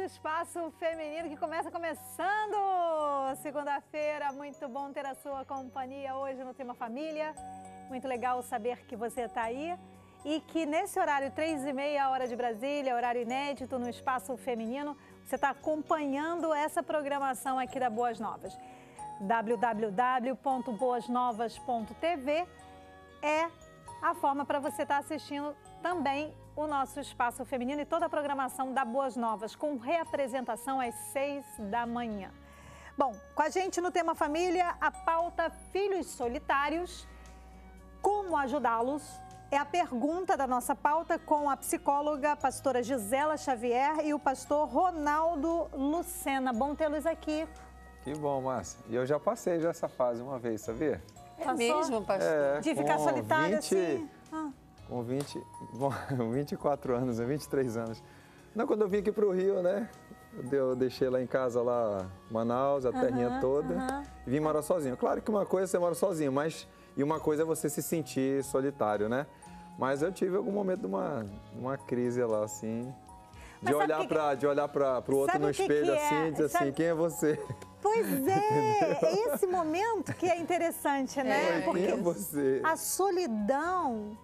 Nosso espaço feminino que começa começando segunda-feira. Muito bom ter a sua companhia hoje no tema família. Muito legal saber que você está aí e que nesse horário, três e meia hora de Brasília, horário inédito no espaço feminino, você está acompanhando essa programação aqui da Boas Novas. www.boasnovas.tv é a forma para você estar assistindo também o nosso espaço feminino e toda a programação da Boas Novas, com reapresentação às seis da manhã. Bom, com a gente no tema família, a pauta Filhos Solitários, como ajudá-los? É a pergunta da nossa pauta com a psicóloga a pastora Gisela Xavier e o pastor Ronaldo Lucena. Bom tê-los aqui. Que bom, Márcia. E eu já passei já essa fase uma vez, sabia? É Passou? mesmo, pastor? É, De ficar com solitário 20 assim? Ah. Com 20, bom, 24 anos, 23 anos. Não, quando eu vim aqui pro Rio, né? Eu deixei lá em casa, lá, Manaus, a terrinha toda, aham. e vim morar sozinho. Claro que uma coisa é você mora sozinho, mas e uma coisa é você se sentir solitário, né? Mas eu tive algum momento de uma, uma crise lá, assim, de olhar que- para de olhar para o outro Sabe no o que espelho que é? assim e dizer Sabe- assim, quem é você? Pois é, é esse momento que é interessante, né? quem é você? a solidão,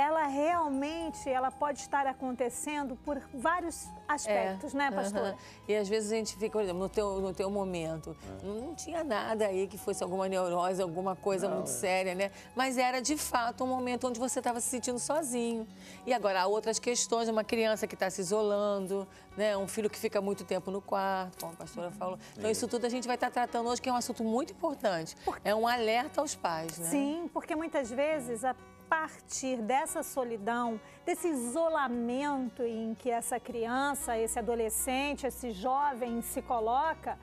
ela realmente, ela pode estar acontecendo por vários aspectos, né, pastor? É, aham. E às vezes a gente fica, por exemplo, no teu, no teu momento, não tinha nada aí que fosse alguma neurose, alguma coisa muito séria, né? Mas era de fato um momento onde você estava se sentindo sozinho. E agora há outras questões, uma criança que está se isolando, né? Um filho que fica muito tempo no quarto, como a pastora falou. Então isso tudo a gente vai estar tratando hoje, que é um assunto muito importante. É um alerta aos pais, né? Sim, porque muitas vezes a partir dessa solidão, desse isolamento em que essa criança, esse adolescente, esse jovem se coloca,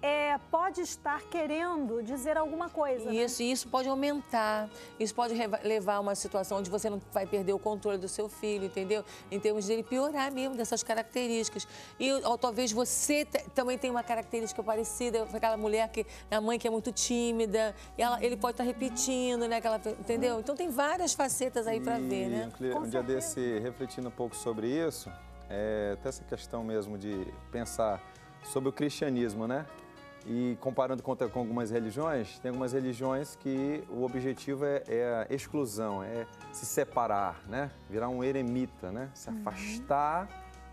é, pode estar querendo dizer alguma coisa. né? Isso, e isso pode aumentar. Isso pode levar a uma situação onde você não vai perder o controle do seu filho, entendeu? Em termos dele piorar mesmo dessas características. E ou, talvez você também tenha uma característica parecida com aquela mulher que a mãe que é muito tímida, e ela- ele pode estar repetindo, né? Aquela, entendeu? Então tem várias facetas aí para ver, né? um um dia desse, refletindo um pouco sobre isso, é, até essa questão mesmo de pensar sobre o cristianismo, né? E comparando com, com algumas religiões, tem algumas religiões que o objetivo é, é a exclusão, é se separar, né? Virar um eremita, né? Se afastar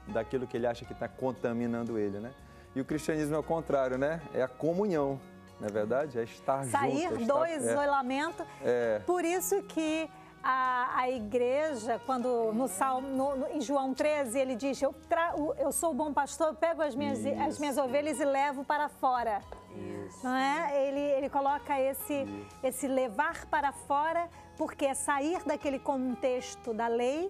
daquilo que ele acha que está contaminando ele, né? E o cristianismo é o contrário, né? É a comunhão, não é verdade? É estar sair junto. é do estar- é. isolamento. É. Por isso que a, a igreja, quando no Salmo, no- no- em João 13, ele diz: eu, tra- eu sou o bom pastor, eu pego as minhas, as minhas ovelhas e levo para fora. Não é? Ele, ele coloca esse, esse levar para fora, porque é sair daquele contexto da lei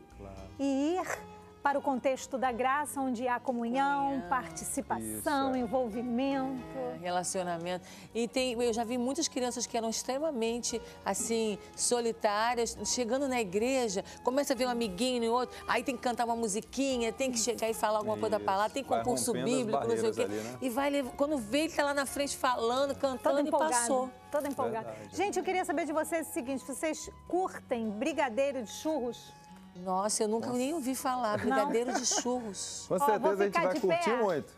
e ir para o contexto da graça, onde há comunhão, Comunhão. participação, Isso, é. envolvimento. É, relacionamento. E tem, eu já vi muitas crianças que eram extremamente, assim, solitárias, chegando na igreja, começa a ver um amiguinho e outro, aí tem que cantar uma musiquinha, tem que chegar e falar alguma coisa da Isso. palavra, tem concurso bíblico, não sei o quê. ali, né? E vai quando vê, ele tá lá na frente falando, cantando e empolgada. passou. Toda empolgada. Verdade. Gente, eu queria saber de vocês o seguinte: vocês curtem brigadeiro de churros? Nossa, eu nunca nem ouvi falar, brigadeiro de churros. Com certeza a gente ficar vai de curtir pé. muito.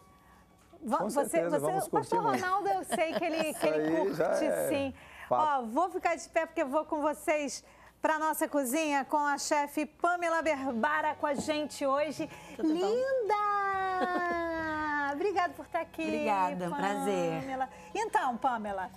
Va- Com você, certeza, você, vamos o pastor curtir muito. Ronaldo, eu sei que ele, que ele curte é sim. Ó, vou ficar de pé porque eu vou com vocês para nossa cozinha com a chefe Pamela Berbara com a gente hoje. Linda! Obrigada por estar aqui. Obrigada, prazer. Pamela. Então, Pamela,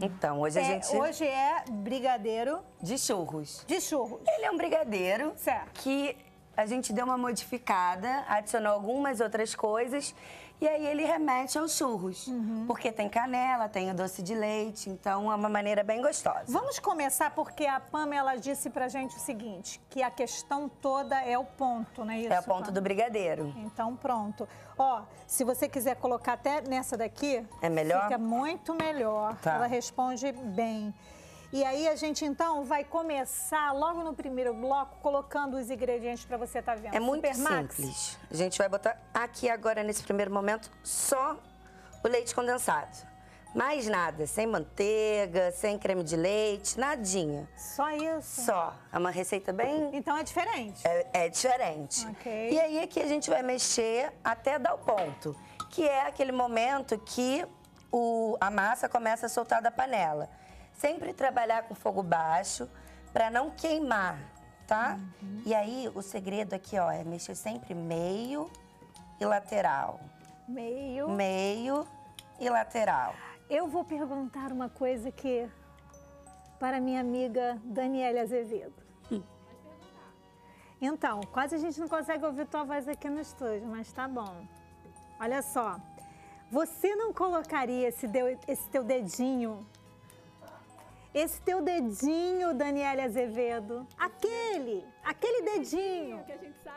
Então, hoje a é, gente. hoje é brigadeiro De churros. de churros. Ele é um brigadeiro Certo. que a gente deu uma modificada, adicionou algumas outras coisas E aí ele remete aos churros, Uhum. porque tem canela, tem o doce de leite, então é uma maneira bem gostosa. Vamos começar porque a Pamela disse pra gente o seguinte, que a questão toda é o ponto, não é isso? É o ponto Pam? do brigadeiro. Então pronto. Ó, se você quiser colocar até nessa daqui, É melhor? Fica muito melhor. Tá. Ela responde bem. E aí a gente então vai começar logo no primeiro bloco colocando os ingredientes para você estar vendo. É muito Supermax, simples. A gente vai botar aqui agora, nesse primeiro momento, só o leite condensado. Mais nada, sem manteiga, sem creme de leite, nadinha. Só isso. Só. É uma receita bem Então é diferente. É, é diferente. Ok. E aí aqui a gente vai mexer até dar o ponto, que é aquele momento que o- a massa começa a soltar da panela. Sempre trabalhar com fogo baixo para não queimar, tá? Uhum. E aí o segredo aqui, ó, é mexer sempre meio e lateral. Meio. Meio e lateral. Eu vou perguntar uma coisa aqui para minha amiga Daniela Azevedo. Então, quase a gente não consegue ouvir tua voz aqui no estúdio, mas tá bom. Olha só, você não colocaria esse, esse teu dedinho, esse teu dedinho, Daniela Azevedo, aquele, aquele dedinho. que a gente sabe.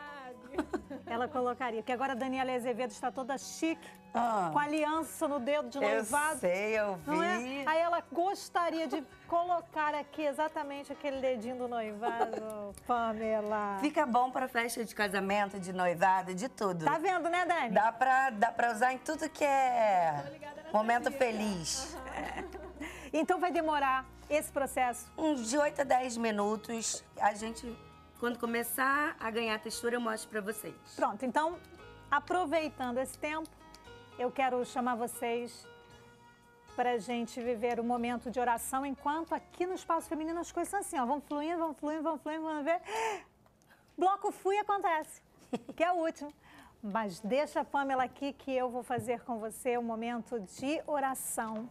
Ela colocaria, porque agora a Daniela Azevedo está toda chique, Ah. com aliança no dedo de Eu noivado. sei, eu é? vi. Aí ela gostaria de colocar aqui exatamente aquele dedinho do noivado, Pamela. Fica bom para festa de casamento, de noivado, de tudo. Tá vendo, né, Dani? Dá pra, dá pra usar em tudo que é momento feliz. Então vai demorar esse processo. Uns de 8 a 10 minutos. A gente, quando começar a ganhar textura, eu mostro pra vocês. Pronto, então, aproveitando esse tempo, eu quero chamar vocês para a gente viver o momento de oração, enquanto aqui no Espaço Feminino as coisas são assim, ó, vão fluindo, vão fluindo, vão fluindo, vão ver. Bloco fui acontece, que é o último. Mas deixa a Pamela aqui que eu vou fazer com você um momento de oração.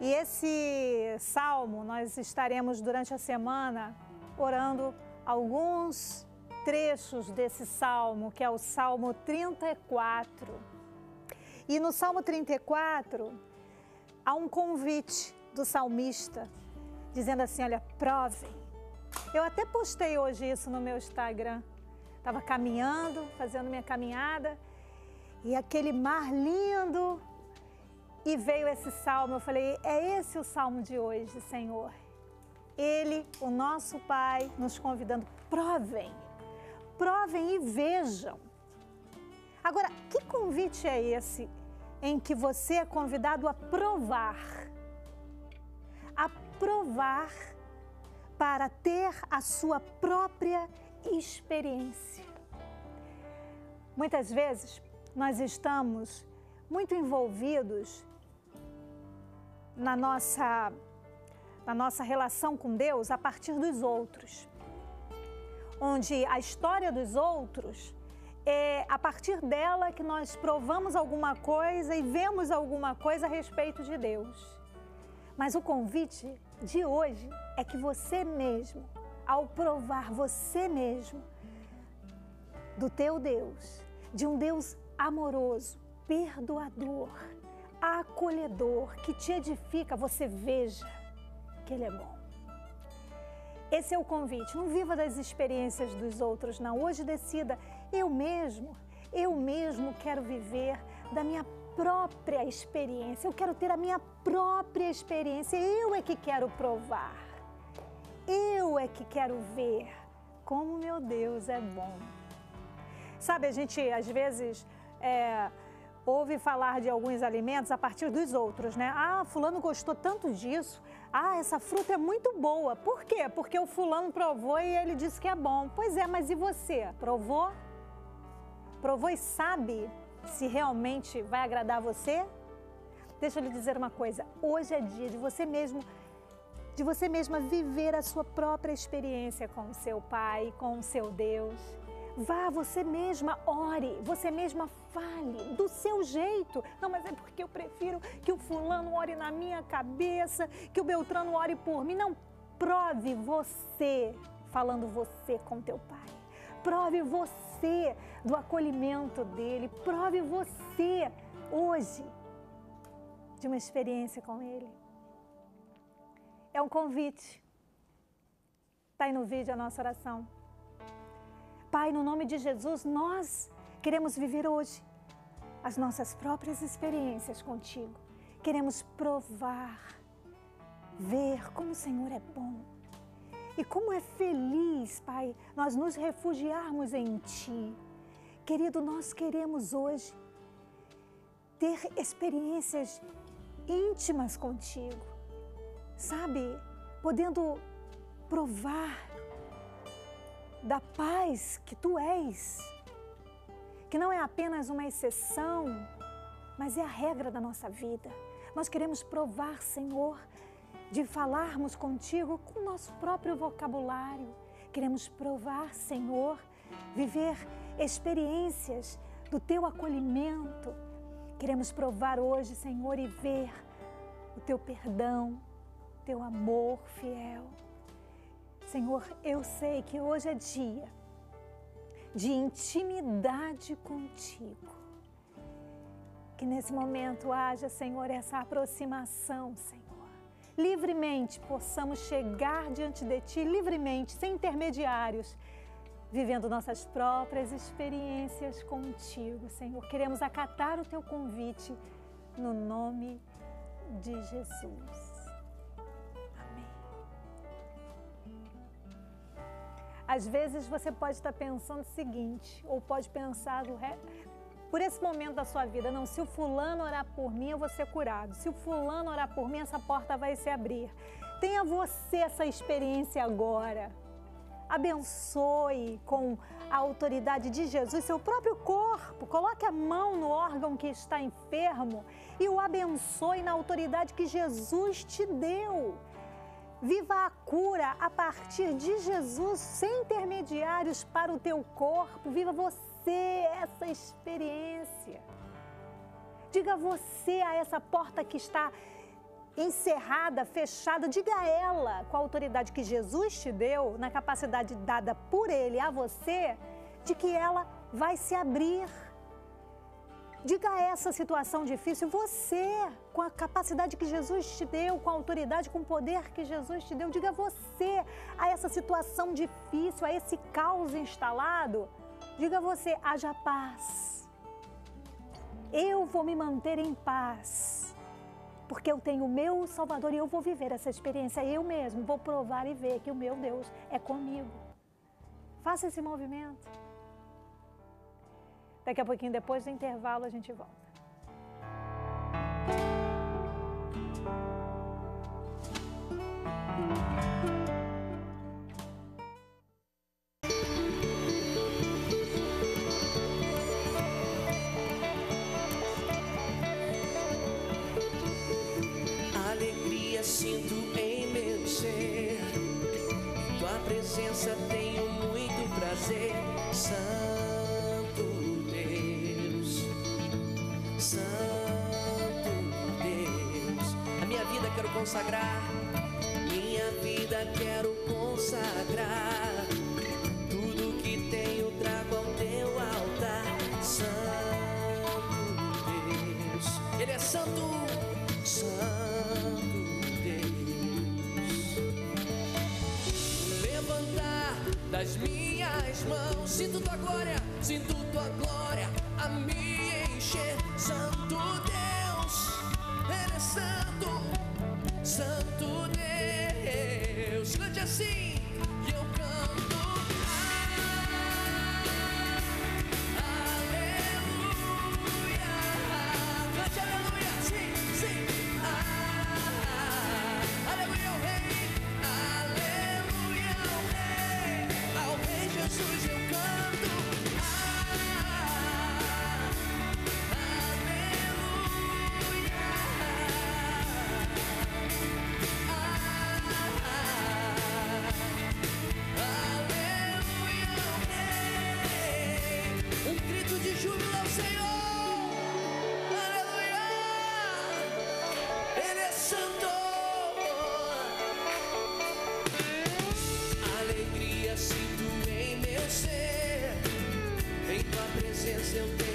E esse salmo, nós estaremos durante a semana orando alguns trechos desse salmo, que é o Salmo 34. E no Salmo 34, há um convite do salmista, dizendo assim: olha, provem. Eu até postei hoje isso no meu Instagram. Estava caminhando, fazendo minha caminhada, e aquele mar lindo, e veio esse salmo. Eu falei: é esse o salmo de hoje, Senhor. Ele, o nosso Pai, nos convidando: provem, provem e vejam. Agora, que convite é esse em que você é convidado a provar? A provar para ter a sua própria experiência. Muitas vezes nós estamos muito envolvidos na nossa, na nossa relação com Deus a partir dos outros. Onde a história dos outros é a partir dela que nós provamos alguma coisa e vemos alguma coisa a respeito de Deus. Mas o convite de hoje é que você mesmo, ao provar você mesmo do teu Deus, de um Deus amoroso, perdoador, acolhedor, que te edifica, você veja que Ele é bom. Esse é o convite. Não viva das experiências dos outros, não. Hoje decida, eu mesmo, eu mesmo quero viver da minha própria experiência. Eu quero ter a minha própria experiência. Eu é que quero provar. Eu é que quero ver como meu Deus é bom. Sabe, a gente às vezes é, ouve falar de alguns alimentos a partir dos outros, né? Ah, fulano gostou tanto disso. Ah, essa fruta é muito boa. Por quê? Porque o fulano provou e ele disse que é bom. Pois é, mas e você? Provou? Provou e sabe se realmente vai agradar você? Deixa eu lhe dizer uma coisa. Hoje é dia de você mesmo de você mesma viver a sua própria experiência com o seu pai, com o seu Deus. Vá você mesma, ore, você mesma fale do seu jeito. Não, mas é porque eu prefiro que o fulano ore na minha cabeça, que o Beltrano ore por mim. Não, prove você falando você com teu pai. Prove você do acolhimento dele. Prove você hoje de uma experiência com ele. É um convite. Está aí no vídeo a nossa oração. Pai, no nome de Jesus, nós queremos viver hoje as nossas próprias experiências contigo. Queremos provar, ver como o Senhor é bom. E como é feliz, Pai, nós nos refugiarmos em Ti. Querido, nós queremos hoje ter experiências íntimas contigo, sabe? Podendo provar da paz que tu és, que não é apenas uma exceção, mas é a regra da nossa vida. Nós queremos provar, Senhor, de falarmos contigo com o nosso próprio vocabulário. Queremos provar, Senhor, viver experiências do teu acolhimento. Queremos provar hoje, Senhor, e ver o teu perdão, teu amor fiel. Senhor, eu sei que hoje é dia de intimidade contigo. Que nesse momento haja, Senhor, essa aproximação, Senhor. Livremente possamos chegar diante de Ti, livremente, sem intermediários, vivendo nossas próprias experiências contigo, Senhor. Queremos acatar o Teu convite no nome de Jesus. Às vezes você pode estar pensando o seguinte, ou pode pensar por esse momento da sua vida, não, se o fulano orar por mim, eu vou ser curado. Se o fulano orar por mim, essa porta vai se abrir. Tenha você essa experiência agora. Abençoe com a autoridade de Jesus seu próprio corpo. Coloque a mão no órgão que está enfermo e o abençoe na autoridade que Jesus te deu. Viva a cura a partir de Jesus, sem intermediários para o teu corpo. Viva você essa experiência. Diga você a essa porta que está encerrada, fechada, diga a ela com a autoridade que Jesus te deu, na capacidade dada por Ele a você, de que ela vai se abrir Diga a essa situação difícil, você, com a capacidade que Jesus te deu, com a autoridade, com o poder que Jesus te deu, diga você a essa situação difícil, a esse caos instalado, diga você, haja paz. Eu vou me manter em paz, porque eu tenho o meu Salvador e eu vou viver essa experiência eu mesmo, vou provar e ver que o meu Deus é comigo. Faça esse movimento. Daqui a pouquinho, depois do intervalo, a gente volta. Consagrar. Mas eu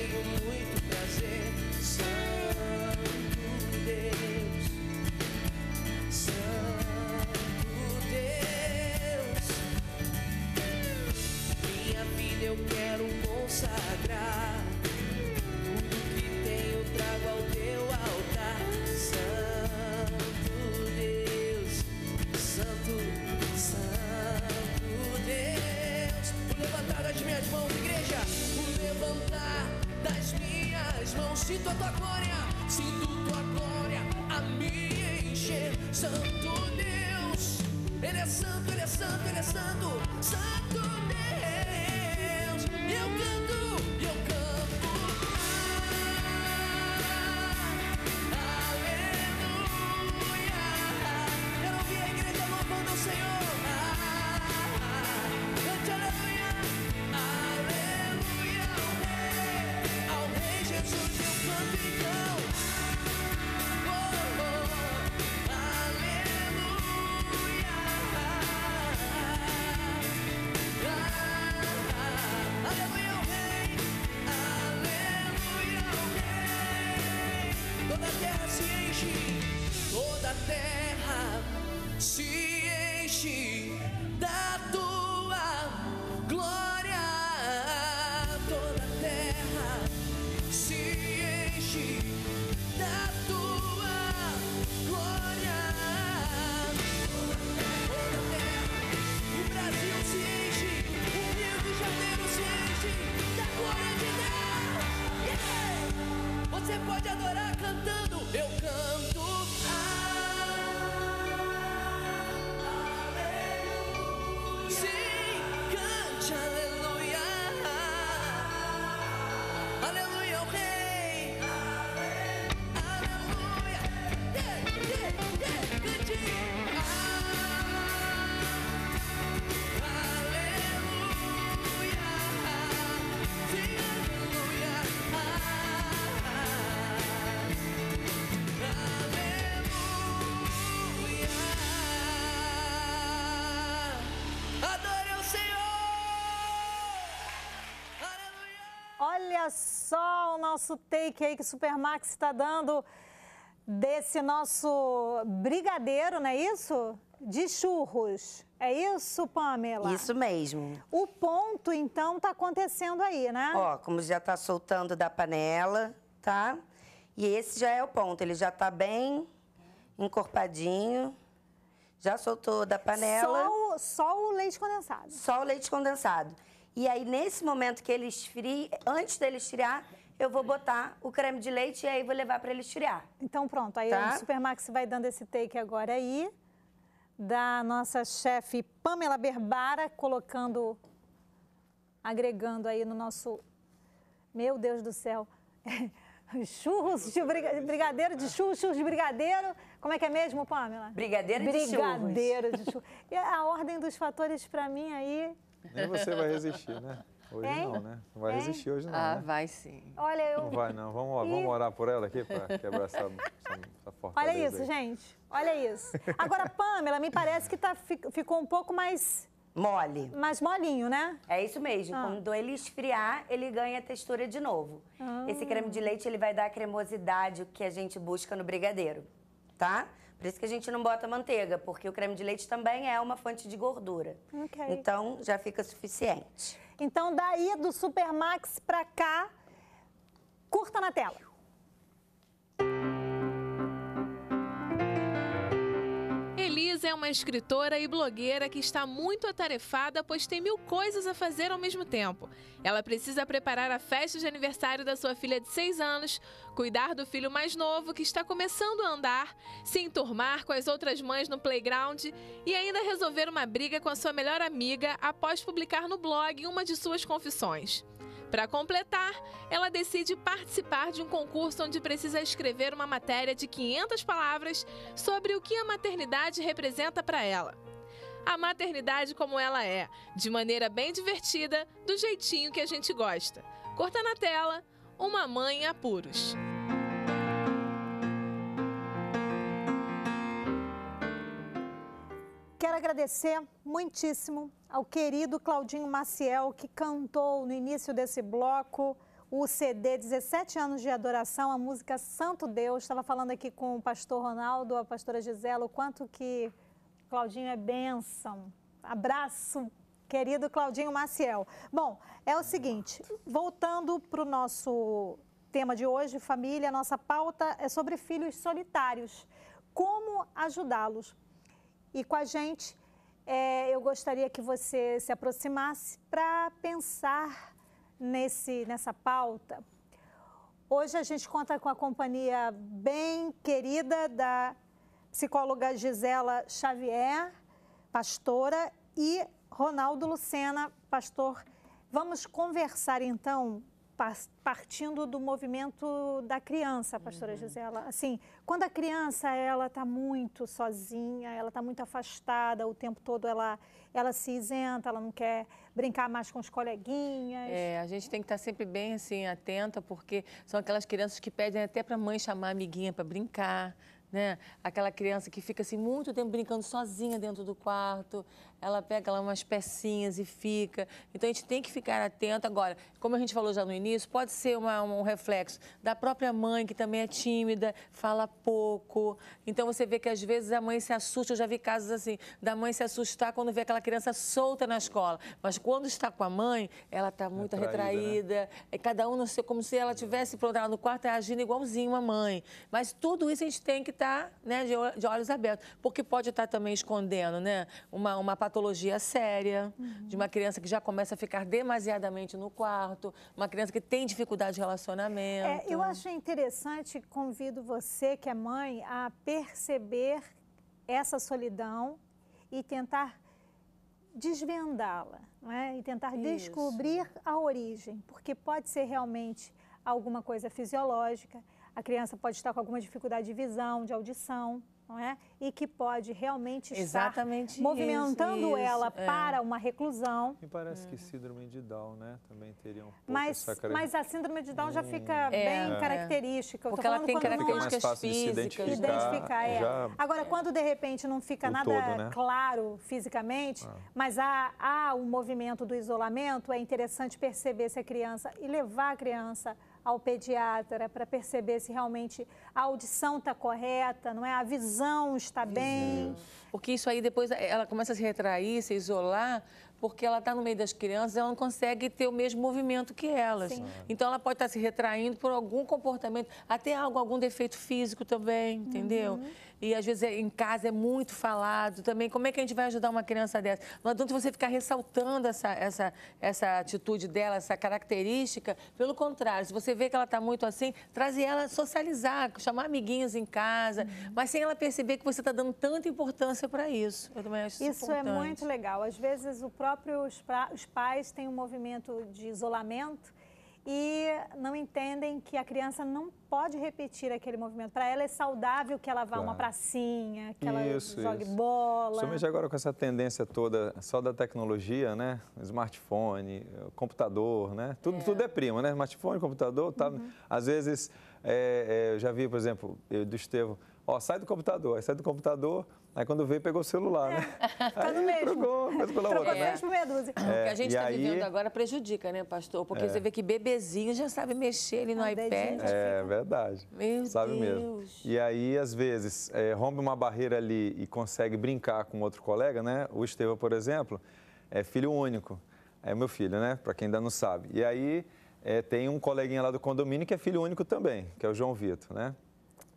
nosso take aí que o Supermax está dando desse nosso brigadeiro, não é isso? De churros. É isso, Pamela? Isso mesmo. O ponto, então, está acontecendo aí, né? Ó, como já tá soltando da panela, tá? E esse já é o ponto, ele já tá bem encorpadinho. Já soltou da panela. Só o, só o leite condensado. só o leite condensado. E aí, nesse momento que ele esfria, antes dele esfriar, eu vou botar o creme de leite e aí vou levar para ele esfriar. Então, pronto. Aí Tá. o Supermax vai dando esse take agora aí, da nossa chefe Pamela Berbara, colocando, agregando aí no nosso. Meu Deus do céu. Churros de briga- brigadeiro de churros, churros de brigadeiro. Como é que é mesmo, Pamela? Brigadeiro de churros. Brigadeiro de churros. E a ordem dos fatores para mim aí. Nem você vai resistir, né? Hoje Hein? não, né? Não vai Hein? resistir hoje não, Ah, né? vai sim. Olha, eu. Não vai não. Vamos, vamos orar por ela aqui para quebrar essa, essa, essa fortaleza Olha isso, aí. gente. Olha isso. Agora, Pamela, me parece que tá, fi- ficou um pouco mais, Mole. mais molinho, né? É isso mesmo. Ah. Quando ele esfriar, ele ganha textura de novo. Ah. Esse creme de leite ele vai dar a cremosidade que a gente busca no brigadeiro, tá? Por isso que a gente não bota manteiga, porque o creme de leite também é uma fonte de gordura. Ok. Então já fica suficiente. Então, daí do Supermax pra cá, curta na tela. Elisa é uma escritora e blogueira que está muito atarefada, pois tem mil coisas a fazer ao mesmo tempo. Ela precisa preparar a festa de aniversário da sua filha de 6 anos, cuidar do filho mais novo que está começando a andar, se enturmar com as outras mães no playground e ainda resolver uma briga com a sua melhor amiga após publicar no blog uma de suas confissões. Para completar, ela decide participar de um concurso onde precisa escrever uma matéria de 500 palavras sobre o que a maternidade representa para ela. A maternidade como ela é, de maneira bem divertida, do jeitinho que a gente gosta. Corta na tela, uma mãe em apuros. Agradecer muitíssimo ao querido Claudinho Maciel, que cantou no início desse bloco o CD 17 anos de adoração, a música Santo Deus. Estava falando aqui com o pastor Ronaldo, a pastora Gisela, o quanto que Claudinho é bênção. Abraço, querido Claudinho Maciel. Bom, é o seguinte, voltando para o nosso tema de hoje, família, nossa pauta é sobre filhos solitários. Como ajudá-los? E com a gente, é, eu gostaria que você se aproximasse para pensar nesse, nessa pauta. Hoje a gente conta com a companhia bem querida da psicóloga Gisela Xavier, pastora, e Ronaldo Lucena, pastor. Vamos conversar então partindo do movimento da criança, pastora uhum. Gisela. Assim, quando a criança ela está muito sozinha, ela está muito afastada, o tempo todo ela, ela se isenta, ela não quer brincar mais com os coleguinhas. É, a gente tem que estar tá sempre bem assim atenta, porque são aquelas crianças que pedem até para a mãe chamar a amiguinha para brincar né? Aquela criança que fica assim muito tempo brincando sozinha dentro do quarto, ela pega lá umas pecinhas e fica. Então a gente tem que ficar atento. Agora, como a gente falou já no início, pode ser uma, um reflexo da própria mãe, que também é tímida, fala pouco. Então você vê que às vezes a mãe se assusta. Eu já vi casos assim, da mãe se assustar quando vê aquela criança solta na escola. Mas quando está com a mãe, ela está muito retraída. Né? retraída né? É cada um, não sei, como se ela tivesse pronto no quarto, agindo igualzinho a mãe. Mas tudo isso a gente tem que estar estar né, de, de, olhos abertos, porque pode estar também escondendo né, uma, uma patologia séria, uhum. de uma criança que já começa a ficar demasiadamente no quarto, uma criança que tem dificuldade de relacionamento. É, eu acho interessante, convido você, que é mãe, a perceber essa solidão e tentar desvendá-la, é? e tentar Isso. descobrir a origem, porque pode ser realmente alguma coisa fisiológica, a criança pode estar com alguma dificuldade de visão, de audição, não é? E que pode realmente Exatamente estar movimentando isso, ela é. para uma reclusão. Me parece que síndrome de Down, né? Também teria um pouco mas, essa Mas a síndrome de Down hum. já fica é, bem característica. Porque ela tem características físicas. Identificar, identificar é. Agora, quando de repente não fica nada todo, né? claro fisicamente, ah. mas há, há um movimento do isolamento, é interessante perceber se a criança e levar a criança ao pediatra para perceber se realmente a audição está correta, não é? A visão está bem. Porque isso aí depois ela começa a se retrair, se isolar, porque ela está no meio das crianças, ela não consegue ter o mesmo movimento que elas. Sim. Então ela pode estar tá se retraindo por algum comportamento, até algo, algum defeito físico também, entendeu? Uhum e às vezes é, em casa é muito falado também. Como é que a gente vai ajudar uma criança dessa? Não adianta você ficar ressaltando essa, essa, essa atitude dela, essa característica. Pelo contrário, se você vê que ela está muito assim, trazer ela, socializar, chamar amiguinhos em casa, uhum. mas sem ela perceber que você está dando tanta importância para isso. Eu também acho isso, isso é muito legal. Às vezes o próprio, os pais têm um movimento de isolamento e não entendem que a criança não pode repetir aquele movimento. Para ela é saudável que ela vá claro. uma pracinha, que ela isso, jogue isso. bola. Somente agora com essa tendência toda só da tecnologia, né? Smartphone, computador, né? Tudo é, tudo é primo, né? Smartphone, computador, tá... Uhum. Às vezes, é, é, eu já vi, por exemplo, eu, do Estevam, ó, sai do computador, aí sai do computador, Aí quando veio, pegou o celular, né? É, tá aí mesmo. trocou, coisa pela outra, né? meia dúzia. É, o que a gente está aí... vivendo agora prejudica, né, pastor? Porque é. você vê que bebezinho já sabe mexer ali no iPad. É fica... verdade. Meu sabe Deus. mesmo. E aí, às vezes, é, rompe uma barreira ali e consegue brincar com outro colega, né? O Estevão, por exemplo, é filho único. É meu filho, né? Para quem ainda não sabe. E aí, é, tem um coleguinha lá do condomínio que é filho único também, que é o João Vitor, né?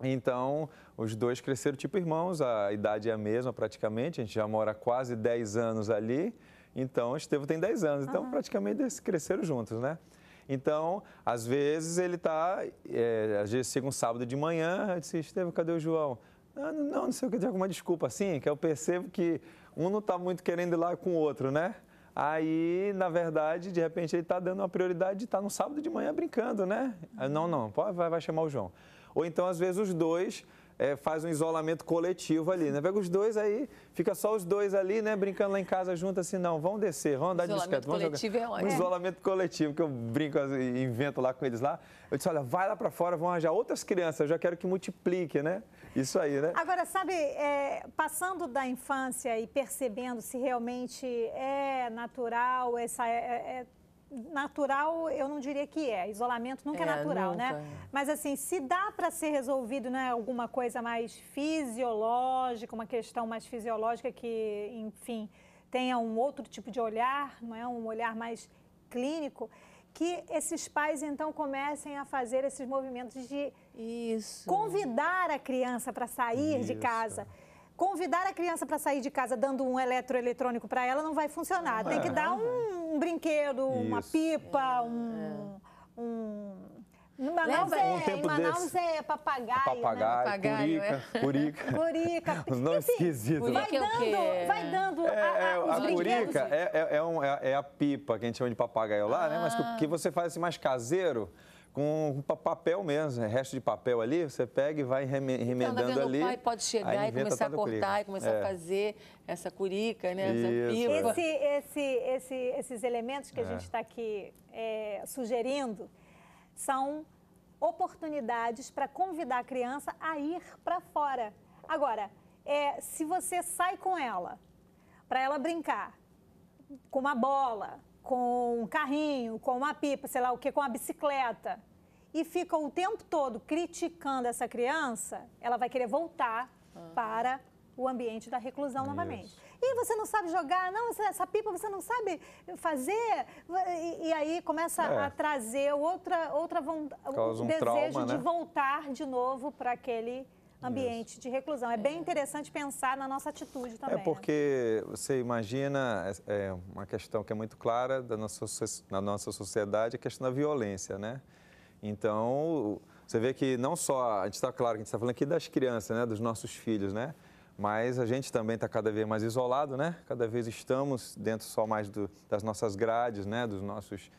Então, os dois cresceram tipo irmãos, a idade é a mesma praticamente, a gente já mora quase 10 anos ali, então o Estevam tem 10 anos, então uhum. praticamente eles cresceram juntos, né? Então, às vezes ele está, é, às vezes chega um sábado de manhã, eu disse, Estevam, cadê o João? Ah, não, não sei o que, tem alguma desculpa assim, que eu percebo que um não está muito querendo ir lá com o outro, né? Aí, na verdade, de repente ele está dando uma prioridade de estar tá no sábado de manhã brincando, né? Não, não, vai, vai chamar o João. Ou então, às vezes, os dois é, faz um isolamento coletivo ali, né? Pega os dois aí, fica só os dois ali, né? Brincando lá em casa junto, assim, não, vamos descer, vamos andar de bicicleta. Vamos coletivo jogar. é Um isolamento coletivo, que eu brinco, invento lá com eles lá. Eu disse, olha, vai lá para fora, vão arranjar outras crianças, eu já quero que multiplique, né? Isso aí, né? Agora, sabe, é, passando da infância e percebendo se realmente é natural essa... É, é, natural, eu não diria que é. Isolamento nunca é, É, natural, nunca, né? Mas assim, se dá para ser resolvido, né, alguma coisa mais fisiológica, uma questão mais fisiológica que, enfim, tenha um outro tipo de olhar, não é um olhar mais clínico, que esses pais então comecem a fazer esses movimentos de Isso. convidar a criança para sair de Isso. casa. Convidar a criança para sair de casa dando um eletroeletrônico para ela não vai funcionar. Tem que dar um, um brinquedo, uma Isso. pipa, um. um... Em Manaus, é, Um tempo em Manaus desse. é papagaio. Papagaio, Papagaio, é. curica, curica. Né? Curica. Os nomes Enfim, esquisitos. Vai Curica é dando, vai dando É, a, a, é, os a brinquedos. curica é, é, é um- é- é a pipa que a gente chama de papagaio lá, né? Mas Ah. que, que você faz assim mais caseiro, com pa- papel mesmo, é resto de papel ali, você pega e vai reme- Então, tá remendando vendo? ali. O pai pode chegar e começar a cortar curica. e começar É. a fazer essa curica, né? Isso, essa pipa. Esse, esse, esse, esses elementos que a É. gente está aqui é, sugerindo são oportunidades para convidar a criança a ir para fora. Agora, é, se você sai com ela para ela brincar com uma bola, com um carrinho, com uma pipa, sei lá o que, com uma bicicleta, e fica o tempo todo criticando essa criança, ela vai querer voltar para o ambiente da reclusão novamente. E você não sabe jogar, não, essa- essa pipa você não sabe fazer. E, e aí começa É. a trazer outra, outra vontade, um desejo trauma, de né? voltar de novo para aquele ambiente de reclusão. É bem interessante pensar na nossa atitude também. É né? porque você imagina, é é uma questão que é muito clara da nossa, na nossa sociedade, a questão da violência, né? Então, você vê que não só, a gente está claro que a gente está falando aqui das crianças, né, dos nossos filhos, né? Mas a gente também está cada vez mais isolado, né? Cada vez estamos dentro só mais do- das nossas grades, né? Dos nossos,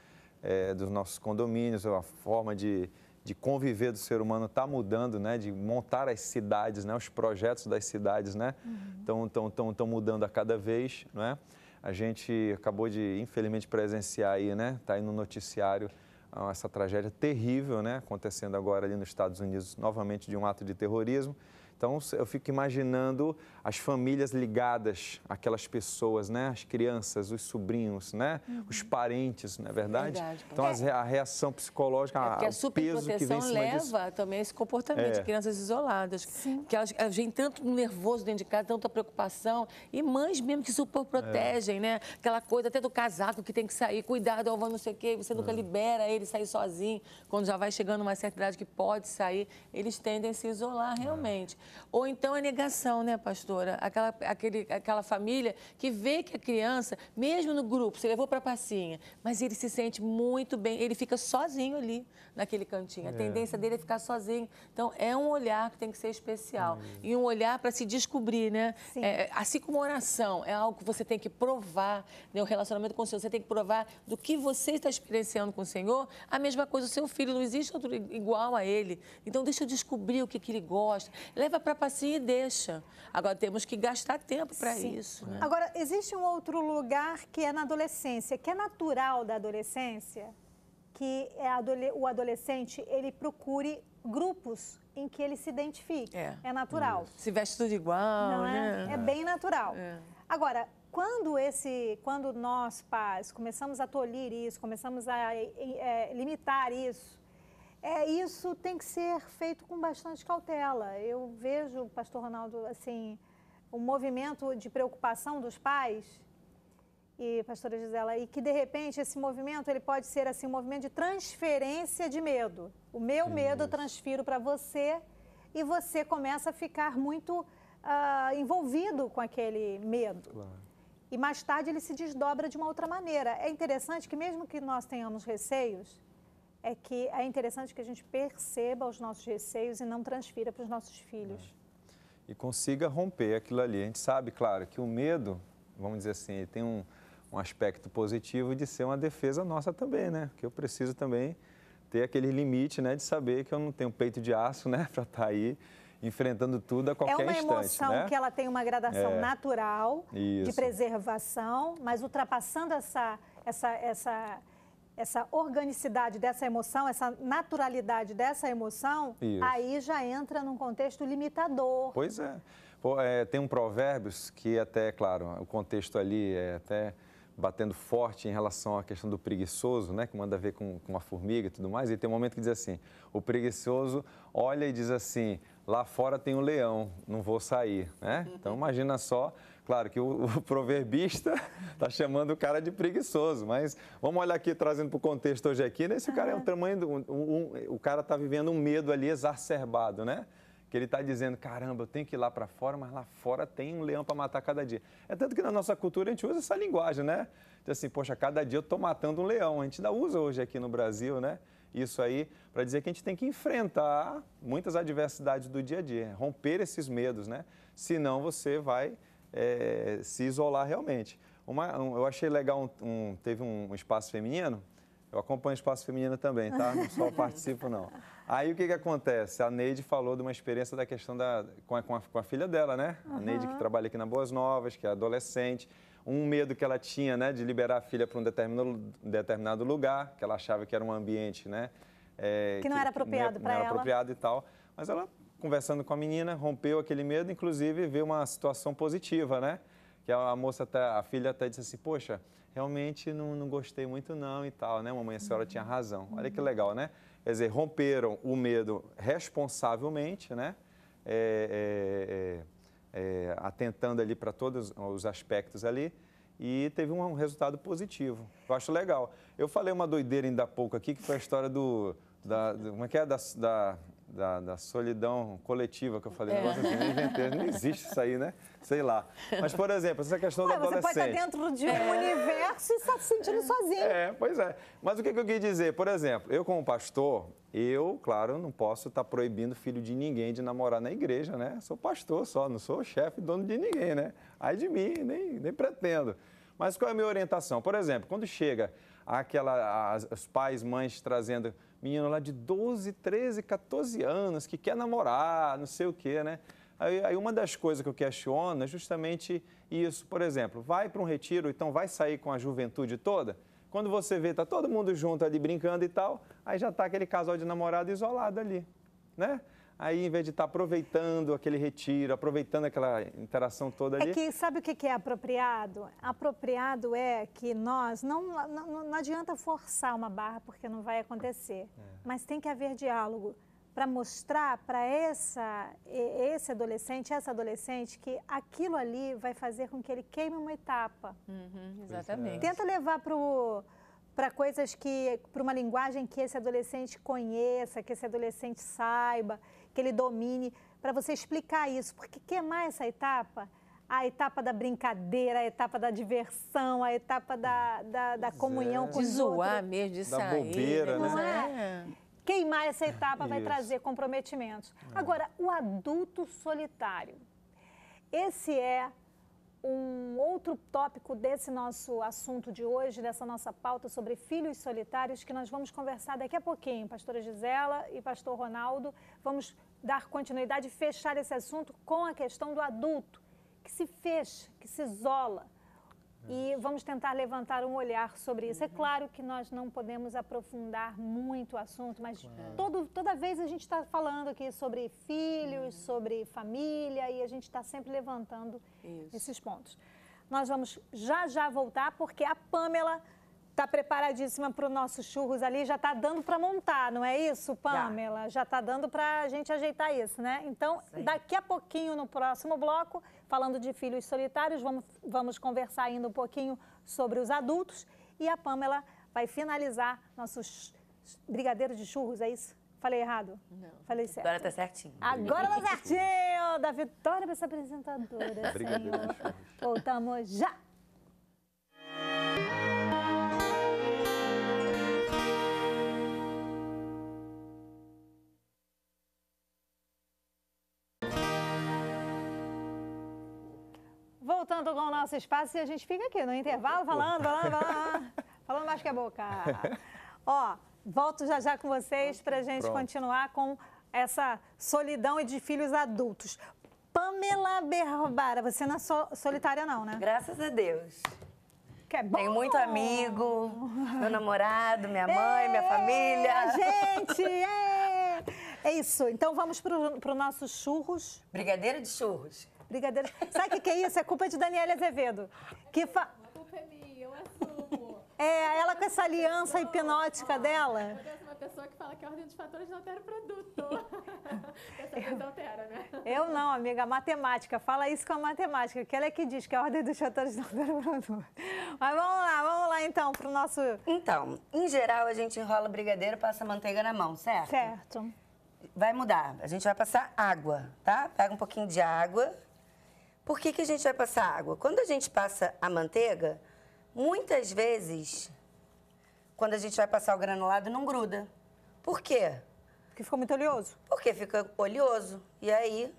é, dos nossos condomínios, a forma de, de conviver do ser humano está mudando, né? De montar as cidades, né? Os projetos das cidades, né? Estão tão, tão, tão mudando a cada vez, não é? A gente acabou de, infelizmente, presenciar aí, né? Está aí no noticiário ah, essa tragédia terrível, né? Acontecendo agora ali nos Estados Unidos, novamente de um ato de terrorismo. Então, eu fico imaginando as famílias ligadas àquelas pessoas, né? As crianças, os sobrinhos, né? Os parentes, não é verdade? Verdade, então, re- a reação psicológica, É a- porque a o peso que vem superproteção cima disso. leva também a esse comportamento de É. crianças isoladas. Que elas, elas vêm tanto nervoso dentro de casa, tanta preocupação. E mães mesmo que super protegem, né? Aquela coisa até do casaco que tem que sair, cuidado, ó, não sei o quê, você nunca libera ele sair sozinho. Quando já vai chegando uma certa idade que pode sair, eles tendem a se isolar realmente. Ou então a negação, né, pastora? Aquela, aquele, aquela família que vê que a criança, mesmo no grupo, você levou para a passinha, mas ele se sente muito bem, ele fica sozinho ali naquele cantinho. A tendência dele é ficar sozinho. Então, é um olhar que tem que ser especial. E um olhar para se descobrir, né? Sim. É, assim como oração é algo que você tem que provar, né? o relacionamento com o Senhor, você tem que provar do que você está experienciando com o Senhor, a mesma coisa o seu filho, não existe outro igual a ele. Então, deixa eu descobrir o que, que ele gosta. Leva para a passinha e deixa. Agora, temos que gastar tempo para isso. Né? Agora, existe um outro lugar que é na adolescência, que é natural da adolescência, que é adole- o adolescente ele procure grupos em que ele se identifique. É. natural. Se veste tudo igual, Não é? né? É bem natural. É. Agora, quando esse, quando nós pais começamos a tolir isso, começamos a eh, limitar isso, é, isso tem que ser feito com bastante cautela. Eu vejo, Pastor Ronaldo, assim, um movimento de preocupação dos pais e pastora Gisela, e que de repente esse movimento ele pode ser assim um movimento de transferência de medo. O meu medo eu transfiro para você e você começa a ficar muito ah, envolvido com aquele medo. E mais tarde ele se desdobra de uma outra maneira. É interessante que mesmo que nós tenhamos receios, é que é interessante que a gente perceba os nossos receios e não transfira para os nossos filhos. E consiga romper aquilo ali. A gente sabe, claro, que o medo, vamos dizer assim, tem um, um aspecto positivo de ser uma defesa nossa também, né? Que eu preciso também ter aquele limite, né, de saber que eu não tenho peito de aço, né, para estar aí enfrentando tudo a É qualquer uma instante, emoção né? que ela tem uma gradação É. natural de Isso. preservação, mas ultrapassando essa, essa, essa, essa organicidade dessa emoção, essa naturalidade dessa emoção, Isso. aí já entra num contexto limitador. Pois é. Pô, é, Tem um provérbios que até, claro, o contexto ali é até batendo forte em relação à questão do preguiçoso, né, que manda a ver com, com a formiga e tudo mais, e tem um momento que diz assim, o preguiçoso olha e diz assim, lá fora tem um leão, não vou sair, né? Então imagina só, claro que o, o proverbista está chamando o cara de preguiçoso, mas vamos olhar aqui, trazendo para o contexto hoje aqui, né? Esse cara é um tamanho, do, um, um, o cara está vivendo um medo ali exacerbado, né? que ele está dizendo, caramba, eu tenho que ir lá para fora, mas lá fora tem um leão para matar cada dia. É tanto que na nossa cultura a gente usa essa linguagem, né? Diz assim, poxa, cada dia eu estou matando um leão. A gente ainda usa hoje aqui no Brasil, né? Isso aí para dizer que a gente tem que enfrentar muitas adversidades do dia a dia, romper esses medos, né? Senão você vai é, se isolar realmente. Uma, um, eu achei legal, um, um, teve um espaço feminino, eu acompanho o espaço feminino também, tá? Não só participo, não. Aí o que, que acontece? A Neide falou de uma experiência da questão da, com, a, com a, com a filha dela, né? Uhum. A Neide que trabalha aqui na Boas Novas, que é adolescente. Um medo que ela tinha, né, de liberar a filha para um determinado, determinado lugar, que ela achava que era um ambiente, né? É, que não que, era apropriado para ela. Não era apropriado e tal. Mas ela, conversando com a menina, rompeu aquele medo, inclusive viu uma situação positiva, né? Que a moça, até, a filha até disse assim, poxa, realmente não, não gostei muito não e tal, né? Mamãe, a senhora tinha razão. Olha que legal, né? Quer dizer, romperam o medo responsavelmente, né? É, é, é, é atentando ali para todos os aspectos ali e teve um resultado positivo. Eu acho legal. Eu falei uma doideira ainda há pouco aqui, que foi a história do... Da, do como é que é? Da, da da, da, solidão coletiva que eu falei. É. Negócio assim, eu inventei, não existe isso aí, né? Sei lá. Mas, por exemplo, essa questão Ué, do adolescente... Você pode estar dentro de um é. universo e estar se sentindo sozinho. É, pois é. Mas o que, que eu queria dizer? Por exemplo, eu como pastor, eu, claro, não posso estar proibindo filho de ninguém de namorar na igreja, né? Sou pastor só, não sou chefe, dono de ninguém, né? Ai de mim, nem, nem pretendo. Mas qual é a minha orientação? Por exemplo, quando chega aquela, as, os pais, mães trazendo menino lá de 12, 13, 14 anos que quer namorar, não sei o quê, né? Aí, aí, uma das coisas que eu questiono é justamente isso. Por exemplo, vai para um retiro, então vai sair com a juventude toda. Quando você vê, tá todo mundo junto ali brincando e tal, aí já tá aquele casal de namorado isolado ali, né? Aí, em vez de estar tá aproveitando aquele retiro, aproveitando aquela interação toda ali. É que sabe o que é apropriado? Apropriado é que nós não, não, não adianta forçar uma barra porque não vai acontecer. É. Mas tem que haver diálogo para mostrar para essa esse adolescente, essa adolescente que aquilo ali vai fazer com que ele queime uma etapa. Uhum, exatamente. Tenta levar para o para coisas que, para uma linguagem que esse adolescente conheça, que esse adolescente saiba, que ele domine, para você explicar isso. Porque queimar essa etapa, a etapa da brincadeira, a etapa da diversão, a etapa da, da, da comunhão é. com os De zoar mesmo, de da sair. bobeira, né? Não é? Queimar essa etapa vai trazer comprometimentos. É. Agora, o adulto solitário. Esse é um outro tópico desse nosso assunto de hoje, dessa nossa pauta sobre filhos solitários, que nós vamos conversar daqui a pouquinho. Pastora Gisela e pastor Ronaldo, vamos dar continuidade e fechar esse assunto com a questão do adulto, que se fecha, que se isola. E vamos tentar levantar um olhar sobre isso. É claro que nós não podemos aprofundar muito o assunto, mas claro. todo, toda vez a gente está falando aqui sobre filhos, sobre família, e a gente está sempre levantando isso. esses pontos. Nós vamos já já voltar, porque a Pamela está preparadíssima para o nosso churros ali, já está dando para montar, não é isso, Pamela? Já está dando para a gente ajeitar isso, né? Então, Sim. daqui a pouquinho, no próximo bloco, falando de filhos solitários, vamos, vamos conversar ainda um pouquinho sobre os adultos e a Pamela vai finalizar nossos brigadeiros de churros, é isso? Falei errado? Não. Falei certo. Agora tá certinho. Agora tá certinho! Da vitória dessa apresentadora. Brigadeiro de churros. Voltamos já! Voltando com o nosso espaço e a gente fica aqui no intervalo falando, falando, falando, falando mais que a boca. Ó, volto já já com vocês para a gente Pronto. continuar com essa solidão e de filhos adultos. Pamela Berbara, você não é so, solitária não, né? Graças a Deus. Que é bom. Tenho muito amigo, meu namorado, minha mãe, é, minha família. Gente, é. É isso. Então vamos para o nosso churros. Brigadeiro de churros. Brigadeiro. Sabe o que, que, é isso? É culpa de Daniela Azevedo. Que fa... A culpa é minha, eu essa aliança hipnótica dela. uma pessoa que fala que a ordem dos fatores não altera o produto. Dessa vez altera, né? Eu não, amiga, matemática. Fala isso com a matemática, que ela é que diz que a ordem dos fatores não altera o produto. Mas vamos lá, vamos lá então pro nosso... Então, em geral, a gente enrola o brigadeiro e passa a manteiga na mão, certo? Certo. Vai mudar. A gente vai passar água, tá? Pega um pouquinho de água. Por que, que a gente vai passar água? Quando a gente passa a manteiga, muitas vezes, quando a gente vai passar o granulado, não gruda. Por quê? Que ficou muito oleoso. Porque fica oleoso. E aí,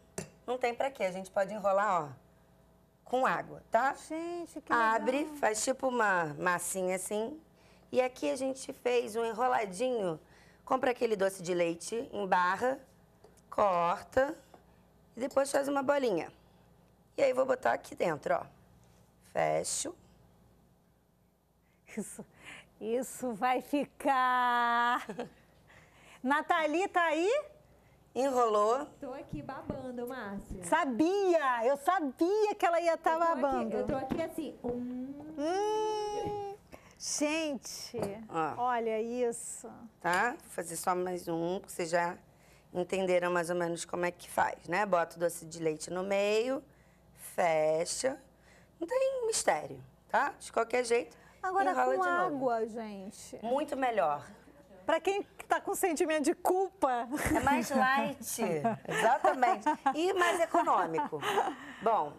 não tem pra quê. A gente pode enrolar, ó, com água, tá? Gente, que legal. Abre, faz tipo uma massinha assim. E aqui a gente fez um enroladinho. Compra aquele doce de leite em barra, corta e depois faz uma bolinha. E aí vou botar aqui dentro, ó. Fecho. Isso, isso vai ficar... Nathalie tá aí? Enrolou. Tô aqui babando, Márcia. Sabia! Eu sabia que ela ia estar Eu tô aqui- babando. eu tô aqui assim, um... Hum, gente, Ó. olha isso. tá? Vou fazer só mais um, porque vocês já entenderam mais ou menos como é que faz, né? Bota o doce de leite no meio, fecha. Não tem mistério, tá? De qualquer jeito, Agora com de novo. água, gente. Muito melhor. Pra quem tá com sentimento de culpa. É mais light, exatamente. E mais econômico. Bom,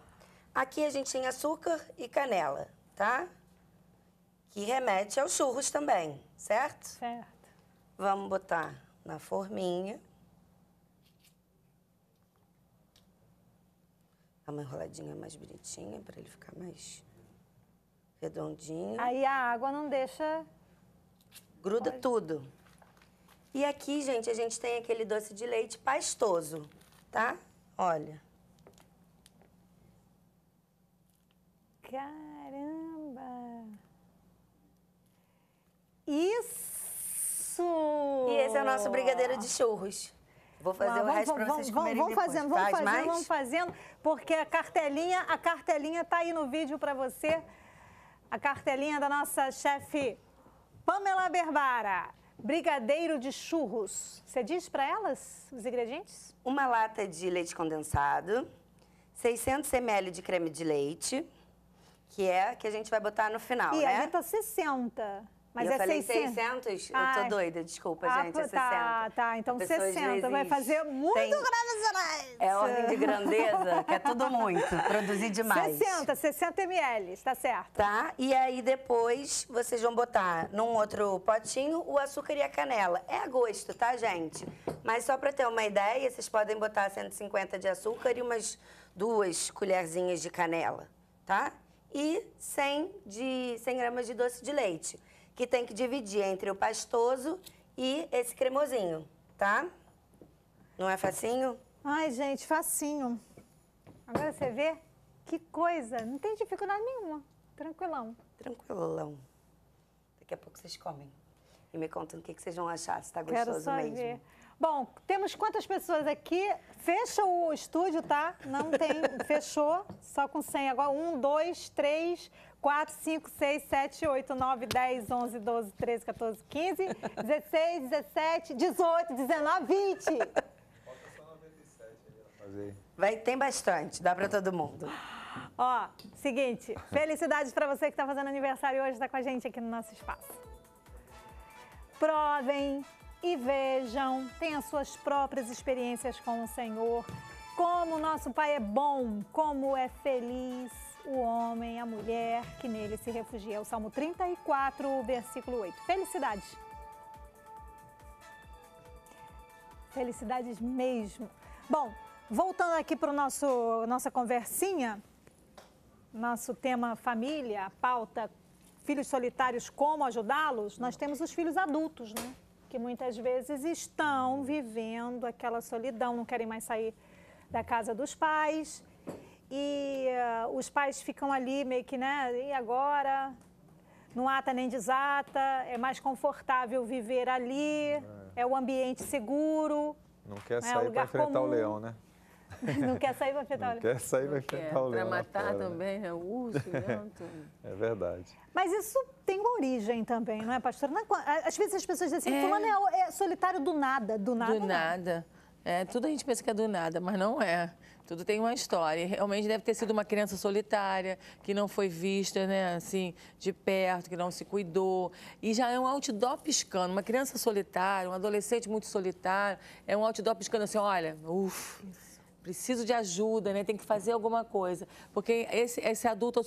aqui a gente tem açúcar e canela, tá? Que remete aos churros também, certo? Certo. Vamos botar na forminha. Uma enroladinha mais bonitinha para ele ficar mais redondinho. Aí a água não deixa. Gruda tudo. E aqui, gente, a gente tem aquele doce de leite pastoso, tá? Olha. Caramba! Isso! E esse é o nosso brigadeiro de churros. Vou fazer Lá, o resto para vocês vamos, comerem vamos depois. fazendo, vamos Faz fazendo, mais? vamos fazendo, porque a cartelinha, a cartelinha tá aí no vídeo para você. A cartelinha da nossa chefe Pamela Berbara. Brigadeiro de churros. Você diz para elas os ingredientes? Uma lata de leite condensado, 600 ml de creme de leite, que é que a gente vai botar no final, e né? ali tá 60. Mas eu é falei 600. 600? Eu tô doida, desculpa, Ah, gente, é 60. Tá, tá, então A pessoa, às 60. Vai fazer muito tem- grande É ordem de grandeza, que é tudo muito, produzir demais. 60, 60 ml, tá certo. Tá? E aí depois vocês vão botar num outro potinho o açúcar e a canela. É a gosto, tá, gente? Mas só para ter uma ideia, vocês podem botar 150 de açúcar e umas duas colherzinhas de canela, tá? E 100, de, 100 gramas de doce de leite, que tem que dividir entre o pastoso e esse cremosinho, tá? Não é facinho? Ai, gente, facinho. Agora você vê que coisa. Não tem dificuldade nenhuma. Tranquilão. Tranquilão. Daqui a pouco vocês comem. E me contam o que que vocês vão achar, se tá Quero gostoso só mesmo. ver. Bom, temos quantas pessoas aqui? Fecha o estúdio, tá? Não tem. Fechou. Só com 100 agora. 1, 2, 3, 4, 5, 6, 7, 8, 9, 10, 11, 12, 13, 14, 15, 16, 17, 18, 19, 20. Fazer. Vai, tem bastante, dá pra todo mundo. Ó, seguinte, felicidades para você que está fazendo aniversário hoje, está com a gente aqui no nosso espaço. Provem e vejam, tenham suas próprias experiências com o Senhor, como o nosso Pai é bom, como é feliz o homem, a mulher que nele se refugia. É o Salmo 34, versículo 8. Felicidades. Felicidades mesmo. Bom, voltando aqui para nosso nossa conversinha, nosso tema família, a pauta filhos solitários, como ajudá-los, nós temos os filhos adultos, né? Que muitas vezes estão vivendo aquela solidão, não querem mais sair da casa dos pais. E ah, os pais ficam ali meio que, né? E agora? Não ata nem desata, é mais confortável viver ali, é, o ambiente seguro. Não quer É, sair para lugar enfrentar o comum. leão, né? Não quer sair para enfrentar o leão. quer sair, É, enfrentar o leão. para matar fora, né? também, né? O urso, o. É verdade. Mas isso tem uma origem também, não é, pastora? Não é Às vezes as pessoas dizem assim, É. fulano é, é solitário do nada, do nada Do não. nada. É, tudo a gente pensa que é do nada, mas não é. Tudo tem uma história. Realmente deve ter sido uma criança solitária, que não foi vista, né, assim, de perto, que não se cuidou. E já é um outdoor piscando. Uma criança solitária, um adolescente muito solitário, é um outdoor piscando assim, olha, uff, preciso de ajuda, né? Tem que fazer alguma coisa. Porque esse, esse adulto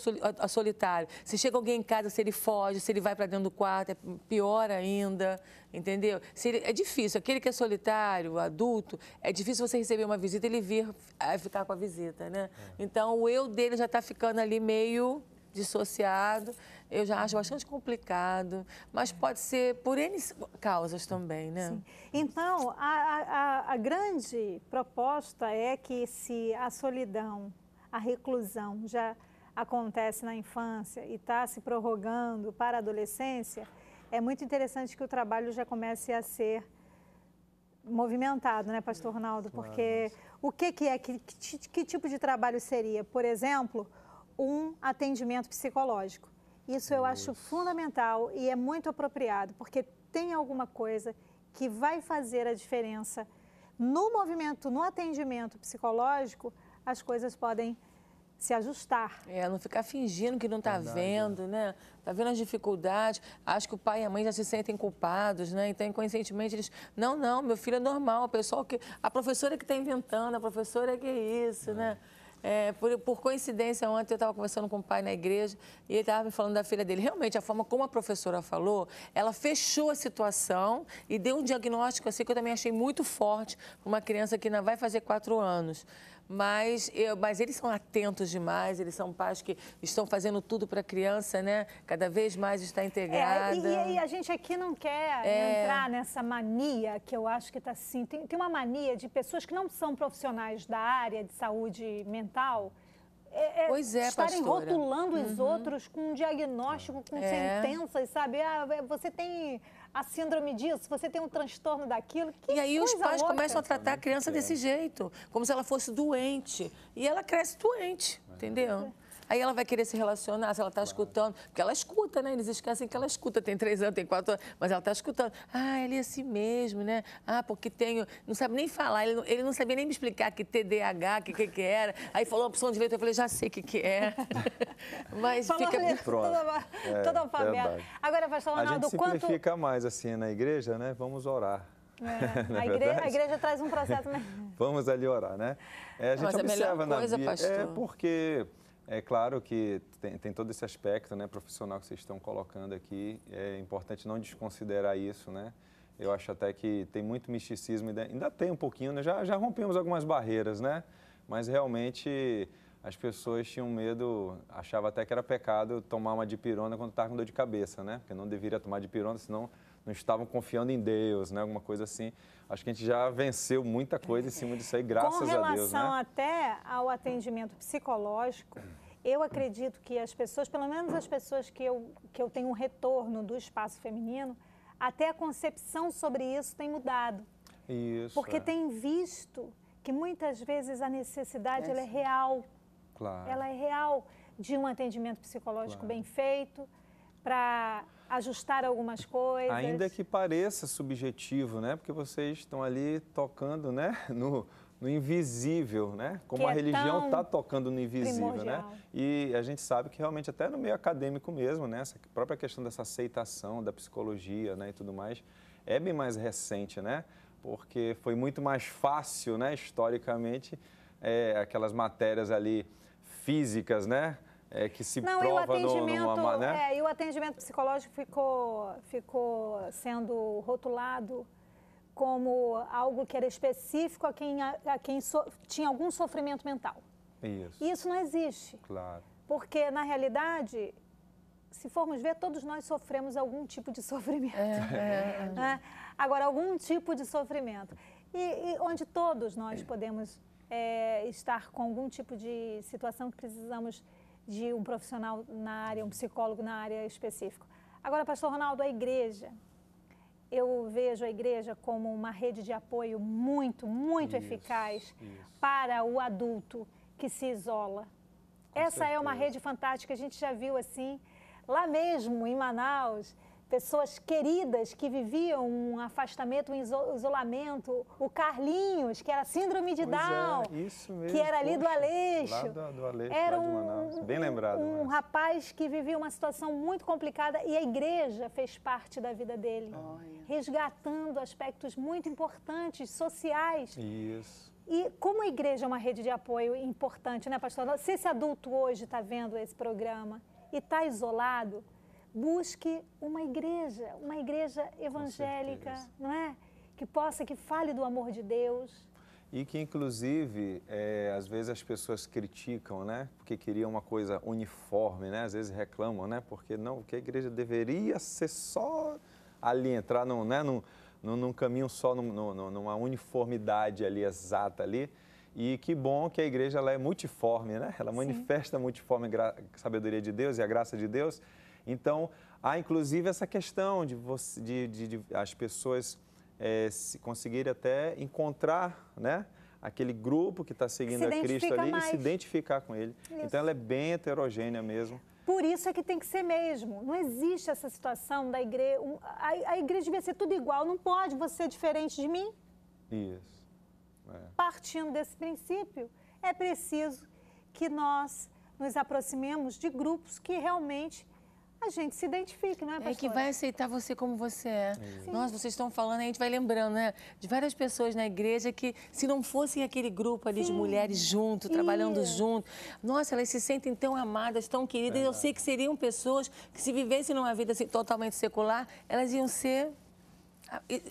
solitário, se chega alguém em casa, se ele foge, se ele vai para dentro do quarto, é pior ainda, entendeu? Se ele- é difícil. Aquele que é solitário, adulto, é difícil você receber uma visita e ele vir eh, ficar com a visita, né? Então, o eu dele já está ficando ali meio dissociado. Eu já acho bastante complicado, mas pode ser por N causas também, né? Então, a, a- a- grande proposta é que se a solidão, a reclusão já acontece na infância e está se prorrogando para a adolescência, é muito interessante que o trabalho já comece a ser movimentado, né, Pastor Ronaldo? Porque o que, que é, que, que tipo de trabalho seria? Por exemplo, um atendimento psicológico. Isso eu acho fundamental e é muito apropriado, porque tem alguma coisa que vai fazer a diferença no movimento, no atendimento psicológico, as coisas podem se ajustar. É, não ficar fingindo que não está vendo, né? Está vendo as dificuldades. Acho que o pai e a mãe já se sentem culpados, né? Então, inconscientemente, eles. Não, não, meu filho é normal. O pessoal que. A professora que está inventando, a professora que é isso, né? É, por, por coincidência, ontem eu estava conversando com o pai na igreja e ele estava me falando da filha dele. Realmente, a forma como a professora falou, ela fechou a situação e deu um diagnóstico assim que eu também achei muito forte para uma criança que ainda vai fazer quatro anos. Mas, eu- mas eles são atentos demais, eles são pais que estão fazendo tudo para a criança, né? Cada vez mais está É, integrada. e, e a gente aqui não quer É. entrar nessa mania que eu acho que está assim. Tem, tem uma mania de pessoas que não são profissionais da área de saúde mental. é- é Pois é, estarem pastora. rotulando os outros com um diagnóstico, com É. sentenças, sabe? Ah, você tem a síndrome disso, você tem um transtorno daquilo. Que E aí os pais louca. começam a tratar a criança desse jeito, como se ela fosse doente. E ela cresce doente, entendeu? Aí ela vai querer se relacionar, se ela está escutando, porque ela escuta, né? Eles esquecem que ela escuta, tem três anos, tem quatro anos, mas ela está escutando. Ah, ele é assim mesmo, né? Ah, porque tenho. Não sabe nem falar, ele não, ele não sabia nem me explicar que TDAH, o que, que, que era. Aí falou a opção de letra, eu falei, já sei o que, que é. mas Falou fica. ali, Pronto. toda, É, toda verdade. Agora, pastor A Ronaldo, gente quanto. simplifica mais assim na igreja, né? Vamos orar. É, Não é a, igreja, a igreja traz um processo. né? Vamos ali orar, né? É, a gente Mas a melhor observa na coisa, Bíblia. pastor? É porque é claro que tem, tem todo esse aspecto né, profissional que vocês estão colocando aqui. É importante não desconsiderar isso, né? Eu acho até que tem muito misticismo, ainda, ainda tem um pouquinho, né? já, já rompemos algumas barreiras, né? Mas realmente as pessoas tinham medo, achavam até que era pecado tomar uma dipirona quando estava com dor de cabeça, né? Porque não deveria tomar dipirona, senão não estavam confiando em Deus, né? Alguma coisa assim. Acho que a gente já venceu muita coisa em cima disso aí, graças Com a relação Deus, né? até ao atendimento psicológico, eu acredito que as pessoas, pelo menos as pessoas que eu, que eu tenho um retorno do espaço feminino, até a concepção sobre isso tem mudado. Isso. Porque é. tem visto que muitas vezes a necessidade ela é real. Claro. Ela é real de um atendimento psicológico bem feito, para ajustar algumas coisas. Ainda que pareça subjetivo, né? Porque vocês estão ali tocando, né? No, no invisível, né? Como Que a é religião está tocando no invisível, né? primordial. E a gente sabe que realmente até no meio acadêmico mesmo, né? Essa própria questão dessa aceitação da psicologia, né? E tudo mais, é bem mais recente, né? Porque foi muito mais fácil, né? Historicamente, é, aquelas matérias ali físicas, né? É, que se Não, e o prova no- atendimento, numa, né? é, e o atendimento psicológico ficou, ficou sendo rotulado como algo que era específico a quem, a, a quem so- tinha algum sofrimento mental. Isso, E isso não existe, claro. porque na realidade, se formos ver, todos nós sofremos algum tipo de sofrimento. né? Agora, algum tipo de sofrimento. E, e onde todos nós podemos é, estar com algum tipo de situação que precisamos de um profissional na área, um psicólogo na área específica. Agora, pastor Ronaldo, a igreja, eu vejo a igreja como uma rede de apoio muito, muito Isso, eficaz isso. para o adulto que se isola. Com Essa é uma certeza. rede fantástica, a gente já viu assim, lá mesmo em Manaus, pessoas queridas que viviam um afastamento, um iso- isolamento. O Carlinhos, que era síndrome de é, Down, isso mesmo, que era ali do poxa, Aleixo. Lá do, do Aleixo, Era lá de um, Manaus. Bem lembrado. um Márcia. rapaz que vivia uma situação muito complicada e a igreja fez parte da vida dele, resgatando aspectos muito importantes, sociais. Isso. E como a igreja é uma rede de apoio importante, né, pastor? Se esse adulto hoje está vendo esse programa e está isolado, busque uma igreja, uma igreja evangélica, não é? Que possa, que fale do amor de Deus. E que, inclusive, é, às vezes as pessoas criticam, né? Porque queriam uma coisa uniforme, né? Às vezes reclamam, né? Porque não, que a igreja deveria ser só ali, entrar num, né? num, num, num caminho só, num- num- numa uniformidade ali, exata ali. E que bom que a igreja ela é multiforme, né? Ela manifesta a multiforme sabedoria de Deus e a graça de Deus. Então, há inclusive essa questão de, você, de, de- de as pessoas eh, se conseguirem até encontrar, né? Aquele grupo que está seguindo Se a Cristo ali e mais. se identificar com ele. Então, ela é bem heterogênea mesmo. Por isso é que tem que ser mesmo. Não existe essa situação da igreja. a, a igreja devia ser tudo igual. Não pode você ser diferente de mim. Isso. É. Partindo desse princípio, é preciso que nós nos aproximemos de grupos que realmente a gente se identifique, não é, É pastora? que vai aceitar você como você é. Nossa, vocês estão falando, a gente vai lembrando, né? De várias pessoas na igreja que, se não fossem aquele grupo ali de mulheres junto, trabalhando junto, nossa, elas se sentem tão amadas, tão queridas. E eu sei que seriam pessoas que, se vivessem numa vida assim, totalmente secular, elas iam ser.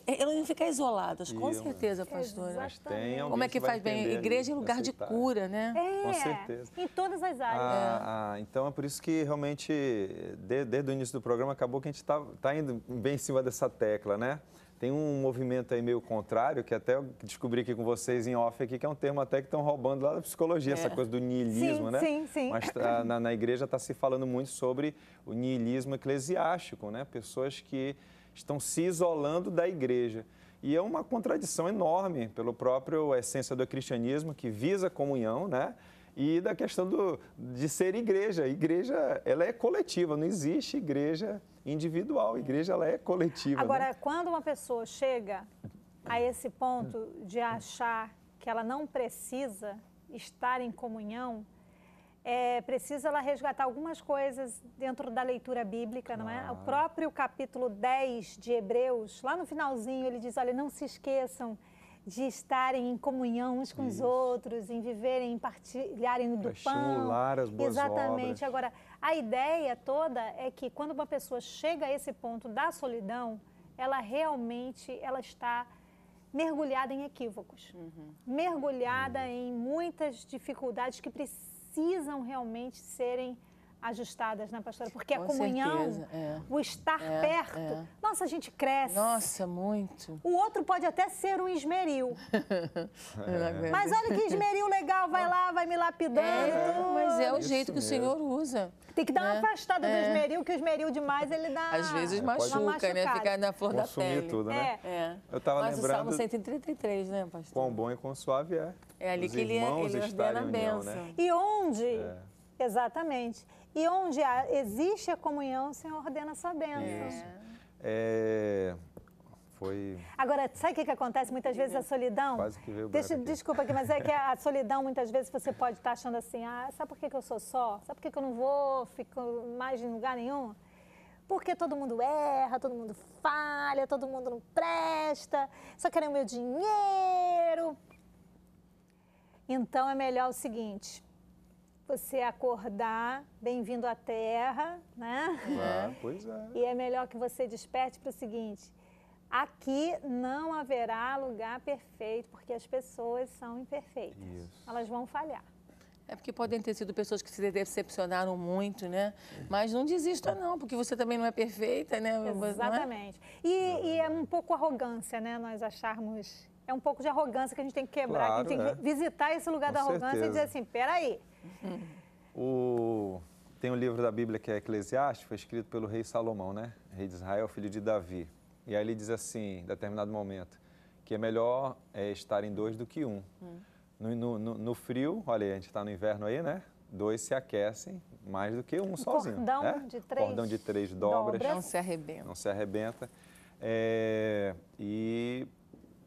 Elas iam ficar isoladas, com Iam. certeza, pastora. Mas tem Como é que vai faz bem? Igreja é lugar de aceitar. cura, né? É, Com certeza. em todas as áreas. Ah, ah, então é por isso que realmente, de- desde o início do programa, acabou que a gente está indo bem em cima dessa tecla, né? Tem um movimento aí meio contrário, que até eu descobri aqui com vocês em off aqui, que é um termo até que estão roubando lá da psicologia, essa coisa do niilismo, Sim, né? sim, sim. Mas tá- na, na igreja está se falando muito sobre o niilismo eclesiástico, né? Pessoas que estão se isolando da igreja. E é uma contradição enorme pelo próprio essência do cristianismo, que visa comunhão, né? E da questão do, de ser igreja. Igreja, ela é coletiva, não existe igreja individual. Igreja, ela é coletiva. né? Agora, quando uma pessoa chega a esse ponto de achar que ela não precisa estar em comunhão, é preciso ela resgatar algumas coisas dentro da leitura bíblica, não é? O próprio capítulo 10 de Hebreus, lá no finalzinho, ele diz: olha, não se esqueçam de estarem em comunhão uns com os outros, em viverem, em partilharem do Pra pão. estimular as boas Exatamente. obras. Agora, a ideia toda é que quando uma pessoa chega a esse ponto da solidão, ela realmente ela está mergulhada em equívocos, mergulhada em muitas dificuldades que precisam realmente serem ajustadas, né, pastora? Porque a Com comunhão, certeza, é. o estar É, perto, é. nossa, a gente cresce. Nossa, muito. O outro pode até ser um esmeril. Mas olha que esmeril legal, vai lá, vai me lapidando. É, mas é o Isso jeito que o mesmo. Senhor usa. Tem que dar uma né? afastada do É. esmeril, que o esmeril demais ele dá. Às vezes pode- machuca, né? Ficar na flor da Consumir pele. tudo, né? É. É. Eu estava Mas o lembrando Salmo 133, né, pastor? quão bom e quão suave é. É ali os que ele, irmãos ele ordena a união, bênção. né? E onde, É. exatamente, e onde existe a comunhão, o Senhor ordena essa bênção. É, foi Agora, sabe o que, que acontece muitas vezes a solidão? quase que veio Deixa, aqui. desculpa aqui, mas é que a solidão, muitas vezes, você pode estar achando assim, ah, sabe por que, que eu sou só? Sabe por que, que eu não vou, fico mais em lugar nenhum? Porque todo mundo erra, todo mundo falha, todo mundo não presta, só querem o meu dinheiro. Então, é melhor o seguinte, você acordar, bem-vindo à Terra, né? Ah, pois é. E é melhor que você desperte para o seguinte: aqui não haverá lugar perfeito, porque as pessoas são imperfeitas. Isso. Elas vão falhar. É porque podem ter sido pessoas que se decepcionaram muito, né? Mas não desista não, porque você também não é perfeita, né? É? Exatamente. E, e é um pouco arrogância, né? Nós acharmos. É um pouco de arrogância que a gente tem que quebrar, que a gente tem Claro, que visitar esse lugar Com da arrogância e certeza. dizer assim: peraí, O... Tem um livro da Bíblia que é Eclesiastes, foi escrito pelo rei Salomão, né? Rei de Israel, filho de Davi. E aí ele diz assim, em determinado momento, que é melhor é, estar em dois do que um. No, no- no- no frio, olha aí, a gente está no inverno aí, né? Dois se aquecem mais do que um sozinho. cordão né? de três Cordão de três dobras. dobras. Não se arrebenta. Não se arrebenta. É, e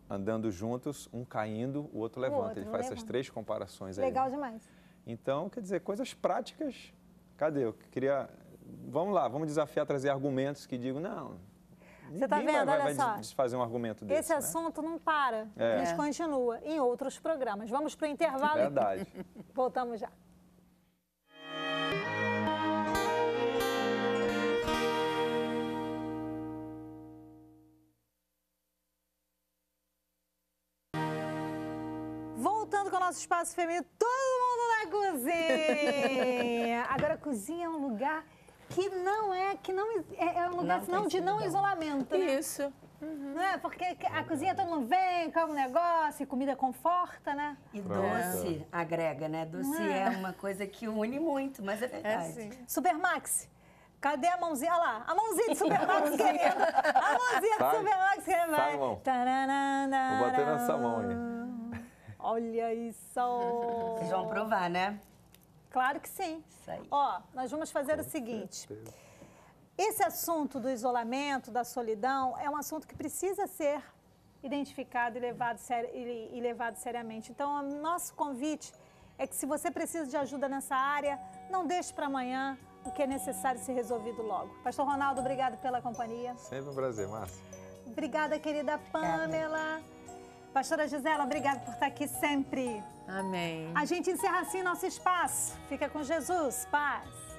andando juntos, um caindo, o outro levanta. outro Ele faz essas levanta. três comparações aí. Legal demais. Então, quer dizer, coisas práticas. Cadê? Eu queria. Vamos lá, vamos desafiar trazer argumentos que digam, não. Você tá vai- vendo? vai, Olha vai só. desfazer um argumento desse. Esse né? assunto não para, É. a gente continua em outros programas. Vamos para o intervalo. Verdade. Voltamos já. Nosso espaço feminino, todo mundo na cozinha. Agora, a cozinha é um lugar que não é, que não é, é um lugar Não senão tem de não isolamento, né? Isso. Não é? Porque a cozinha todo mundo vem, come um negócio, e comida conforta, né? E doce agrega, né? Doce é uma coisa que une muito, mas é verdade. Supermax. Cadê a mãozinha? Olha lá, a mãozinha de Supermax querendo. A mãozinha de. Supermax querendo. Sai, mão. Vou bater nessa mão aí. Olha isso. Vocês vão provar, né? Claro que sim. Isso aí. Ó, nós vamos fazer o seguinte. Esse assunto do isolamento, da solidão, é um assunto que precisa ser identificado e levado, seri- e- levado seriamente. Então, o nosso convite é que se você precisa de ajuda nessa área, não deixe para amanhã o que é necessário ser resolvido logo. Pastor Ronaldo, obrigado pela companhia. Sempre um prazer, Márcia. Obrigada, querida Pamela. Pastora Gisela, obrigada por estar aqui sempre. Amém. A gente encerra assim nosso espaço. Fica com Jesus. Paz.